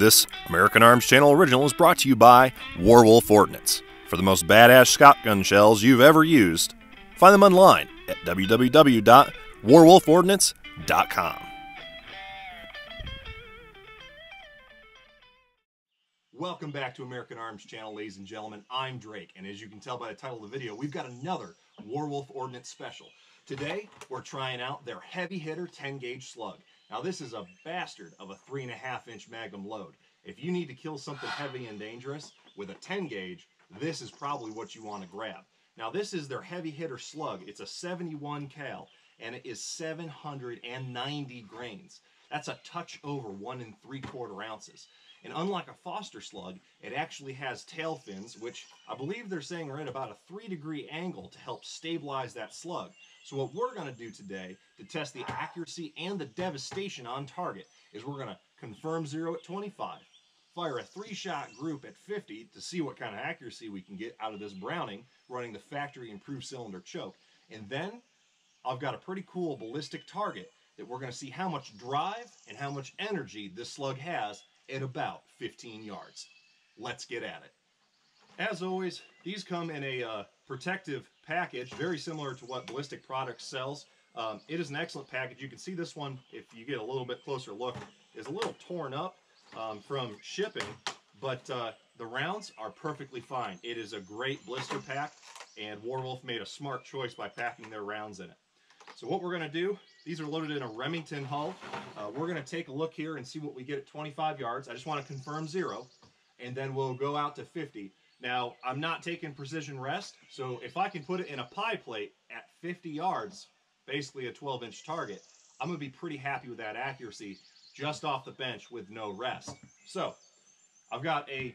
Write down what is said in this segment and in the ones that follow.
This American Arms Channel original is brought to you by Warwolf Ordnance. For the most badass shotgun shells you've ever used, find them online at www.warwolfordnance.com. Welcome back to American Arms Channel, ladies and gentlemen. I'm Drake, and as you can tell by the title of the video, we've got another Warwolf Ordnance special. Today, we're trying out their heavy hitter 10 gauge slug. Now, this is a bastard of a three and a half inch Magnum load. If you need to kill something heavy and dangerous with a 10 gauge, this is probably what you want to grab. Now, this is their heavy hitter slug. It's a 71 cal, and it is 790 grains. That's a touch over one and three quarter ounces. And unlike a Foster slug, it actually has tail fins, which I believe they're saying are at about a three degree angle to help stabilize that slug. So what we're gonna do today to test the accuracy and the devastation on target is we're gonna confirm zero at 25, fire a three shot group at 50 to see what kind of accuracy we can get out of this Browning running the factory improved cylinder choke. And then I've got a pretty cool ballistic target that we're gonna see how much drive and how much energy this slug has at about 15 yards. Let's get at it. As always, these come in a uh, protective package, very similar to what Ballistic Products sells. Um, it is an excellent package. You can see this one, if you get a little bit closer look, is a little torn up um, from shipping, but uh, the rounds are perfectly fine. It is a great blister pack, and Warwolf made a smart choice by packing their rounds in it. So what we're going to do, these are loaded in a Remington hull. Uh, we're going to take a look here and see what we get at 25 yards. I just want to confirm zero, and then we'll go out to 50. Now, I'm not taking precision rest, so if I can put it in a pie plate at 50 yards, basically a 12-inch target, I'm to be pretty happy with that accuracy just off the bench with no rest. So, I've got a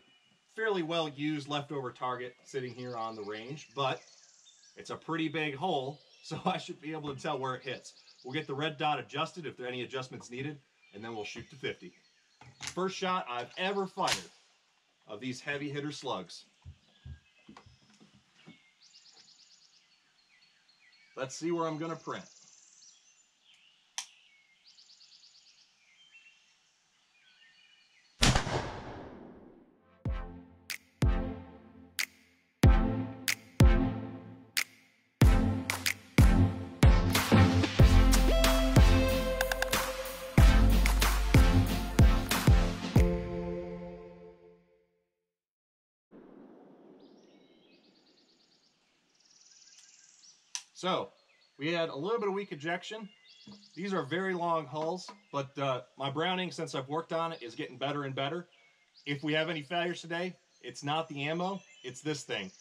fairly well-used leftover target sitting here on the range, but it's a pretty big hole, so I should be able to tell where it hits. We'll get the red dot adjusted if there are any adjustments needed, and then we'll shoot to 50. First shot I've ever fired of these heavy hitter slugs. Let's see where I'm going to print. So, we had a little bit of weak ejection. These are very long hulls, but uh, my Browning, since I've worked on it, is getting better and better. If we have any failures today, it's not the ammo, it's this thing.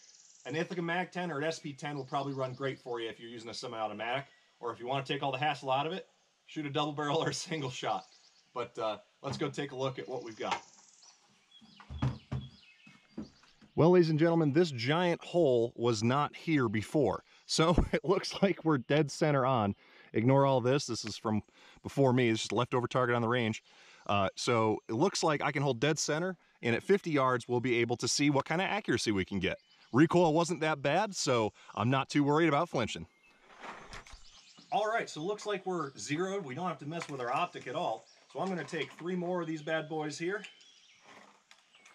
An Ithaca Mag 10 or an SP10 will probably run great for you if you're using a semi-automatic, or if you want to take all the hassle out of it, shoot a double barrel or a single shot. But uh, let's go take a look at what we've got. Well, ladies and gentlemen, this giant hole was not here before. So it looks like we're dead center on. Ignore all this. This is from before me. It's just leftover target on the range. Uh, so it looks like I can hold dead center, and at 50 yards, we'll be able to see what kind of accuracy we can get. Recoil wasn't that bad, so I'm not too worried about flinching. All right, so it looks like we're zeroed. We don't have to mess with our optic at all. So I'm gonna take three more of these bad boys here.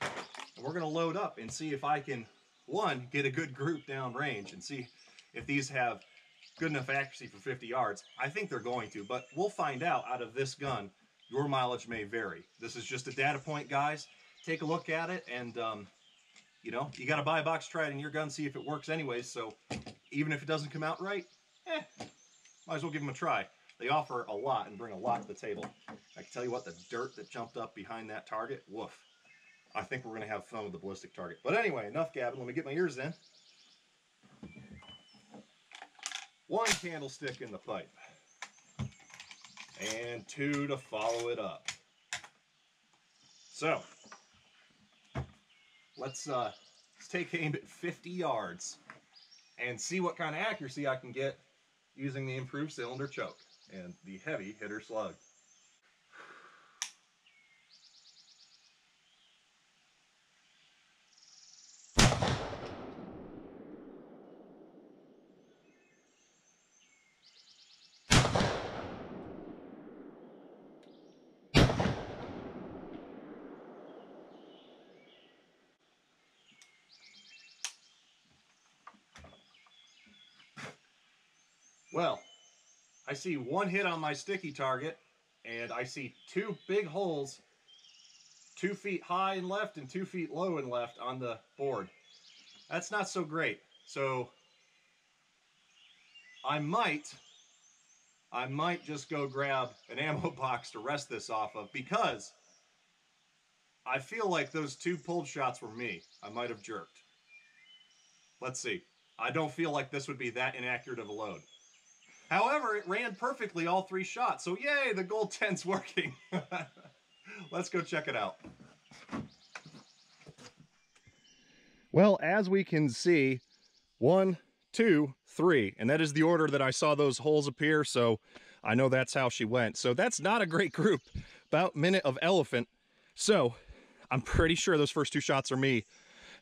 And we're gonna load up and see if I can, one, get a good group down range and see if these have good enough accuracy for 50 yards. I think they're going to, but we'll find out out of this gun. Your mileage may vary. This is just a data point, guys. Take a look at it, and um, you know, you got to buy a box, try it in your gun, see if it works anyways. So even if it doesn't come out right, eh, might as well give them a try. They offer a lot and bring a lot to the table. I can tell you what, the dirt that jumped up behind that target, woof. I think we're going to have fun with the ballistic target. But anyway, enough gabbing. Let me get my ears in. One candlestick in the pipe. And two to follow it up. So, let's, uh, let's take aim at 50 yards and see what kind of accuracy I can get using the improved cylinder choke and the heavy hitter slug. Well, I see one hit on my sticky target, and I see two big holes, two feet high and left and two feet low and left on the board. That's not so great. So I might, I might just go grab an ammo box to rest this off of because I feel like those two pulled shots were me. I might have jerked. Let's see. I don't feel like this would be that inaccurate of a load. However, it ran perfectly all three shots. So yay, the gold 10's working. Let's go check it out. Well, as we can see, one, two, three, and that is the order that I saw those holes appear, so I know that's how she went. So that's not a great group. About minute of elephant. So I'm pretty sure those first two shots are me,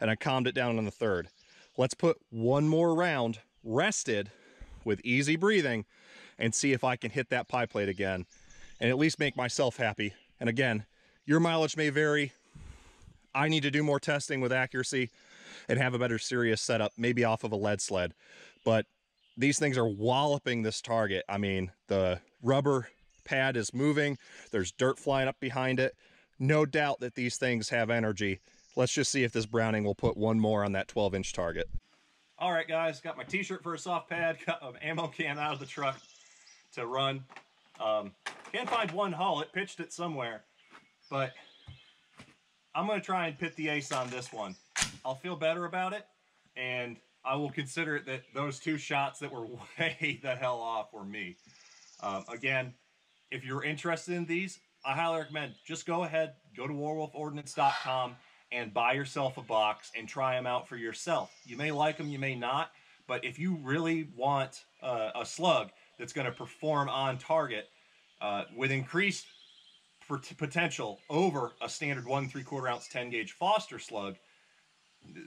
and I calmed it down on the third. Let's put one more round rested with easy breathing and see if I can hit that pie plate again and at least make myself happy. And again, your mileage may vary. I need to do more testing with accuracy and have a better serious setup, maybe off of a lead sled. But these things are walloping this target. I mean, the rubber pad is moving. There's dirt flying up behind it. No doubt that these things have energy. Let's just see if this Browning will put one more on that 12 inch target. All right, guys, got my t-shirt for a soft pad, got an ammo can out of the truck to run. Um, can't find one hull, it pitched it somewhere, but I'm gonna try and pit the ace on this one. I'll feel better about it, and I will consider it that those two shots that were way the hell off were me. Um, again, if you're interested in these, I highly recommend just go ahead, go to warwolfordnance.com, and buy yourself a box and try them out for yourself. You may like them, you may not, but if you really want uh, a slug that's going to perform on target uh, with increased potential over a standard one three quarter ounce 10 gauge Foster slug,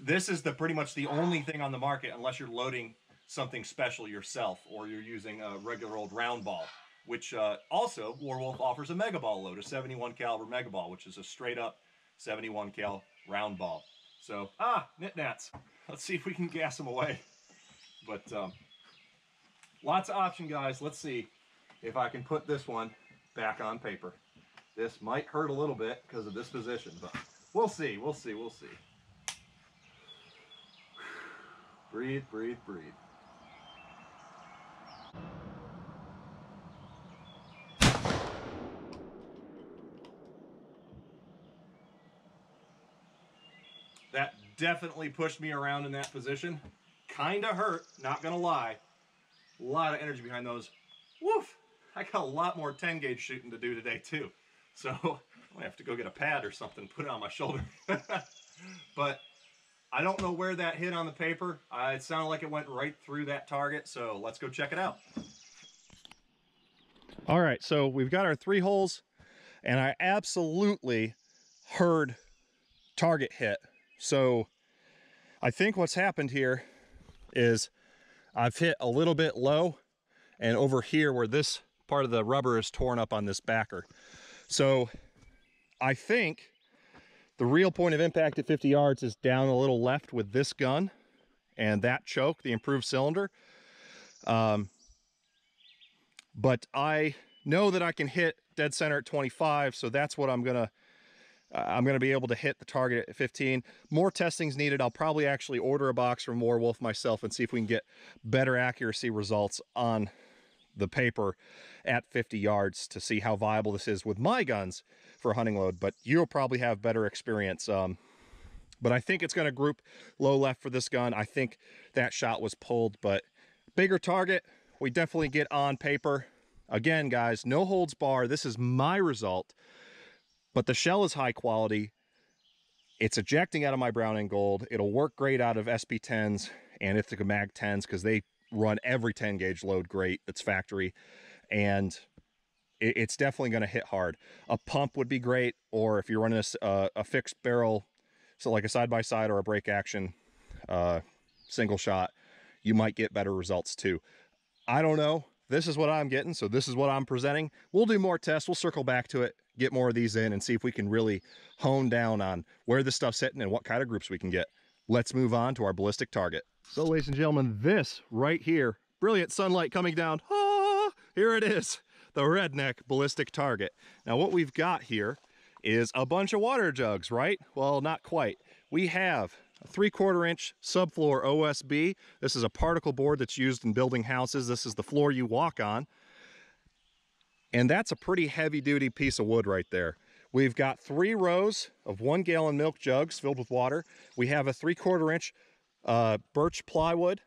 this is the pretty much the only thing on the market unless you're loading something special yourself or you're using a regular old round ball which uh, also Warwolf offers a mega ball load, a 71 caliber mega ball, which is a straight up 71 cal round ball. So, ah, knit gnats. Let's see if we can gas them away. But um, lots of option, guys. Let's see if I can put this one back on paper. This might hurt a little bit because of this position, but we'll see, we'll see, we'll see. Breathe, breathe, breathe. That definitely pushed me around in that position. Kind of hurt, not gonna lie. A lot of energy behind those. Woof! I got a lot more 10 gauge shooting to do today too. So gonna have to go get a pad or something, put it on my shoulder. but I don't know where that hit on the paper. It sounded like it went right through that target, so let's go check it out. All right, so we've got our three holes, and I absolutely heard target hit so I think what's happened here is I've hit a little bit low and over here where this part of the rubber is torn up on this backer. So I think the real point of impact at 50 yards is down a little left with this gun and that choke, the improved cylinder. Um, but I know that I can hit dead center at 25, so that's what I'm gonna I'm going to be able to hit the target at 15. More testing's needed. I'll probably actually order a box from Warwolf myself and see if we can get better accuracy results on the paper at 50 yards to see how viable this is with my guns for hunting load. But you'll probably have better experience. Um, but I think it's going to group low left for this gun. I think that shot was pulled, but bigger target. We definitely get on paper. Again, guys, no holds bar. This is my result. But the shell is high quality. It's ejecting out of my Browning Gold. It'll work great out of SP10s and Ithaca Mag 10s because they run every 10 gauge load great that's factory. And it's definitely going to hit hard. A pump would be great, or if you're running a, a fixed barrel, so like a side-by-side -side or a break action uh, single shot, you might get better results too. I don't know. This is what I'm getting, so this is what I'm presenting. We'll do more tests. We'll circle back to it get more of these in and see if we can really hone down on where this stuff's hitting and what kind of groups we can get. Let's move on to our ballistic target. So ladies and gentlemen, this right here brilliant sunlight coming down. Ah, here it is, the redneck ballistic target. Now what we've got here is a bunch of water jugs, right? Well, not quite. We have a three quarter inch subfloor OSB. This is a particle board that's used in building houses. This is the floor you walk on. And that's a pretty heavy duty piece of wood right there. We've got three rows of one gallon milk jugs filled with water. We have a three quarter inch uh, birch plywood.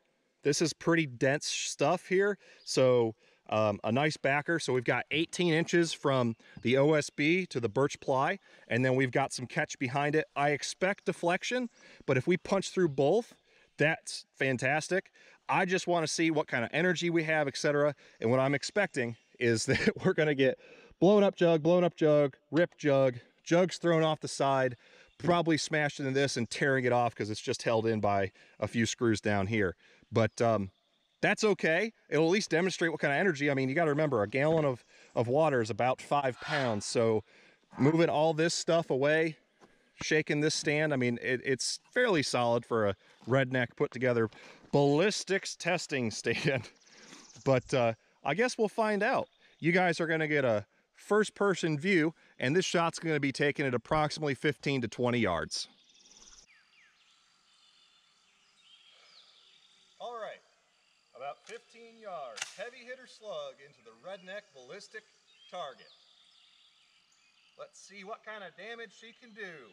This is pretty dense stuff here. So um, a nice backer. So we've got 18 inches from the OSB to the birch ply, and then we've got some catch behind it. I expect deflection, but if we punch through both, that's fantastic. I just want to see what kind of energy we have, etc. And what I'm expecting is that we're going to get blown up jug, blown up jug, rip jug, jugs thrown off the side, probably smashed into this and tearing it off because it's just held in by a few screws down here. But um, that's okay. It'll at least demonstrate what kind of energy. I mean, you got to remember a gallon of, of water is about five pounds. So moving all this stuff away, shaking this stand, I mean, it, it's fairly solid for a redneck put together ballistics testing stand. but uh, I guess we'll find out. You guys are going to get a first person view and this shot's going to be taken at approximately 15 to 20 yards. All right, about 15 yards, heavy hitter slug into the redneck ballistic target. Let's see what kind of damage she can do.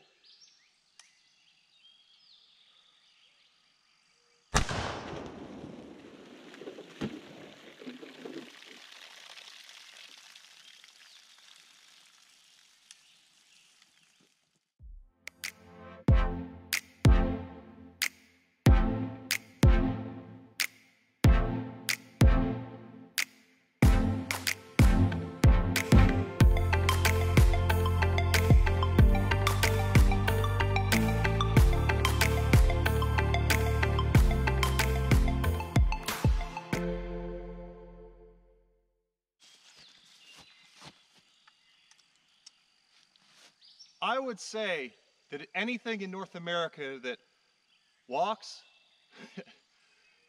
I would say that anything in North America that walks,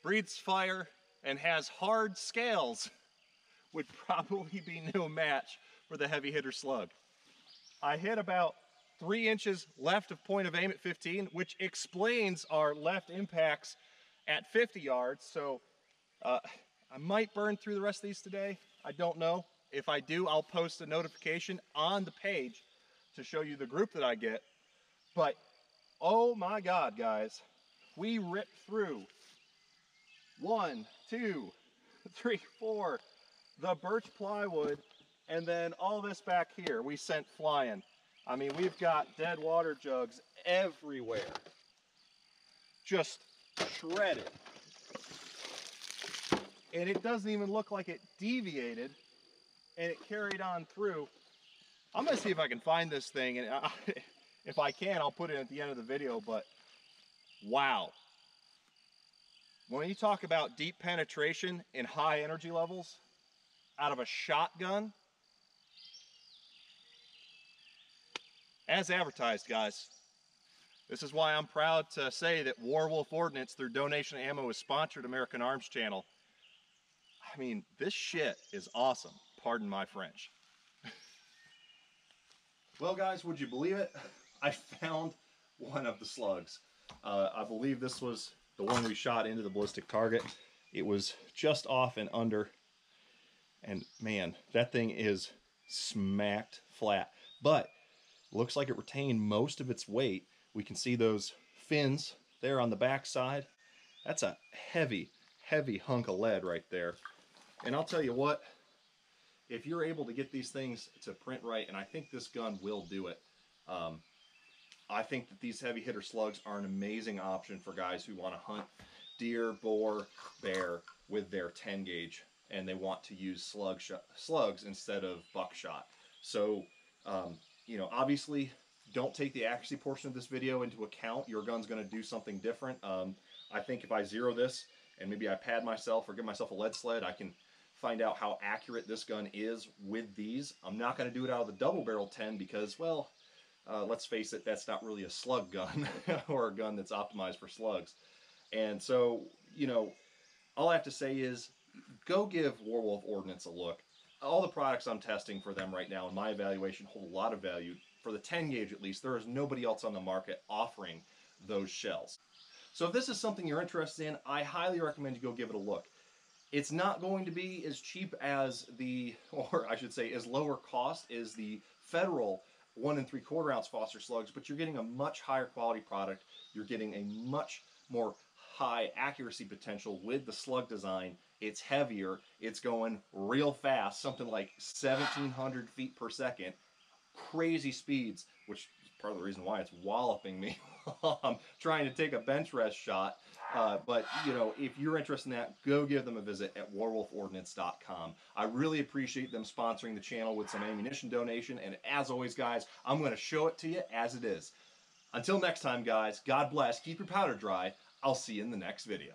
breathes fire, and has hard scales would probably be no match for the heavy hitter slug. I hit about three inches left of point of aim at 15, which explains our left impacts at 50 yards. So uh, I might burn through the rest of these today. I don't know. If I do, I'll post a notification on the page to show you the group that I get. But oh my God, guys, we ripped through one, two, three, four, the birch plywood, and then all this back here we sent flying. I mean, we've got dead water jugs everywhere. Just shredded. And it doesn't even look like it deviated and it carried on through. I'm gonna see if I can find this thing, and I, uh, if I can, I'll put it at the end of the video, but wow. When you talk about deep penetration and high energy levels out of a shotgun, as advertised, guys. This is why I'm proud to say that Warwolf Ordnance, through donation ammo, has sponsored American Arms Channel. I mean, this shit is awesome. Pardon my French. Well, guys, would you believe it? I found one of the slugs. Uh, I believe this was the one we shot into the ballistic target. It was just off and under. And man, that thing is smacked flat. But looks like it retained most of its weight. We can see those fins there on the back side. That's a heavy, heavy hunk of lead right there. And I'll tell you what, if you're able to get these things to print right, and I think this gun will do it, um, I think that these heavy hitter slugs are an amazing option for guys who want to hunt deer, boar, bear with their 10 gauge and they want to use slug slugs instead of buckshot. So, um, you know, obviously don't take the accuracy portion of this video into account. Your gun's going to do something different. Um, I think if I zero this and maybe I pad myself or give myself a lead sled, I can find out how accurate this gun is with these. I'm not going to do it out of the double barrel 10 because, well, uh, let's face it, that's not really a slug gun or a gun that's optimized for slugs. And so, you know, all I have to say is go give Warwolf Ordnance a look. All the products I'm testing for them right now in my evaluation hold a lot of value. For the 10 gauge at least, there is nobody else on the market offering those shells. So if this is something you're interested in, I highly recommend you go give it a look. It's not going to be as cheap as the, or I should say, as lower cost as the federal one and three quarter ounce Foster slugs, but you're getting a much higher quality product. You're getting a much more high accuracy potential with the slug design. It's heavier. It's going real fast, something like 1700 feet per second. Crazy speeds, which part of the reason why it's walloping me I'm trying to take a bench rest shot. Uh, but you know, if you're interested in that, go give them a visit at warwolfordnance.com. I really appreciate them sponsoring the channel with some ammunition donation. And as always, guys, I'm going to show it to you as it is. Until next time, guys, God bless. Keep your powder dry. I'll see you in the next video.